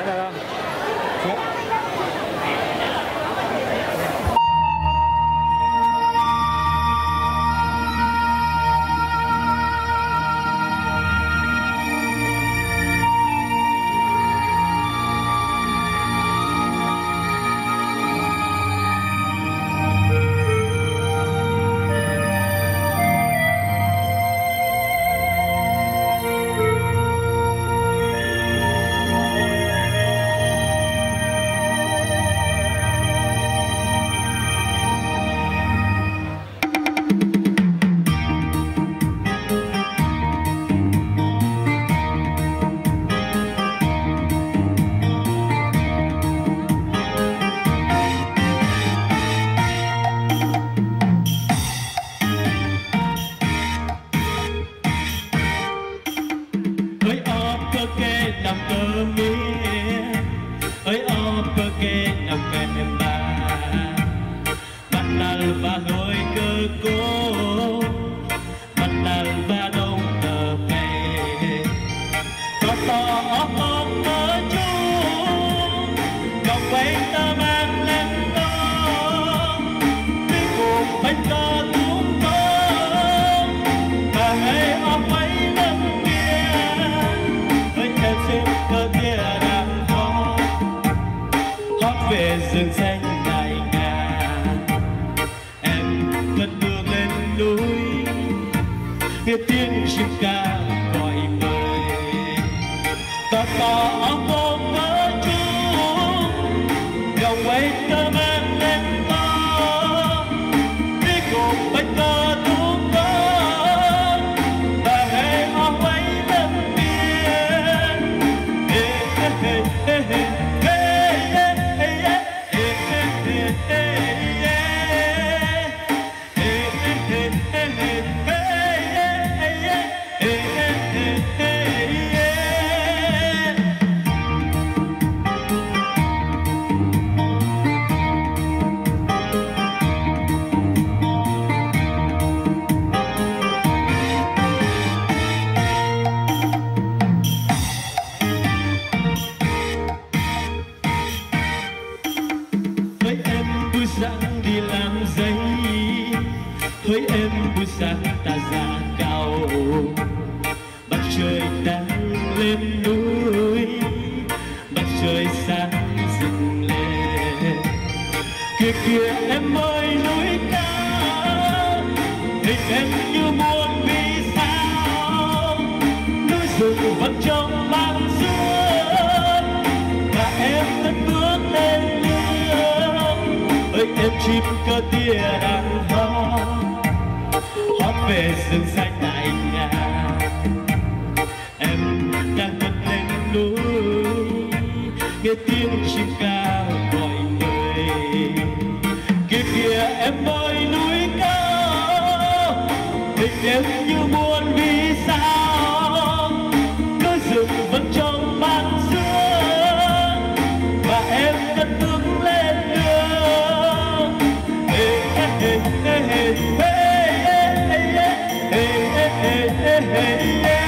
来了 nằm cơ mi ơi o bơ kê nằm kèn em bà mặt là bà ngồi cơ cô mặt là bà đông tờ về có to ốc mơ chú đồng quên chiếc ca gọi mời ta có ông vô mơ chung cầu quay ta mang lên ta đi cùng bánh ta đúng ta ta hãy ông quay đất biên ê ê ê ê ê ê ê ê ê ê ê kia kia em ơi núi cao. Tình em như muôn vì sao? Núi rừng vẫn trong mang dương và em vẫn bước lên lương. Ơi em chim cơ tia đang hót, hót về rừng xanh tại nhà. buồn vì sao cõi rừng vẫn trong mát dương và em vẫn bước lên đường hey, hey, hey, hey, hey, hey, hey, hey, hey, hey.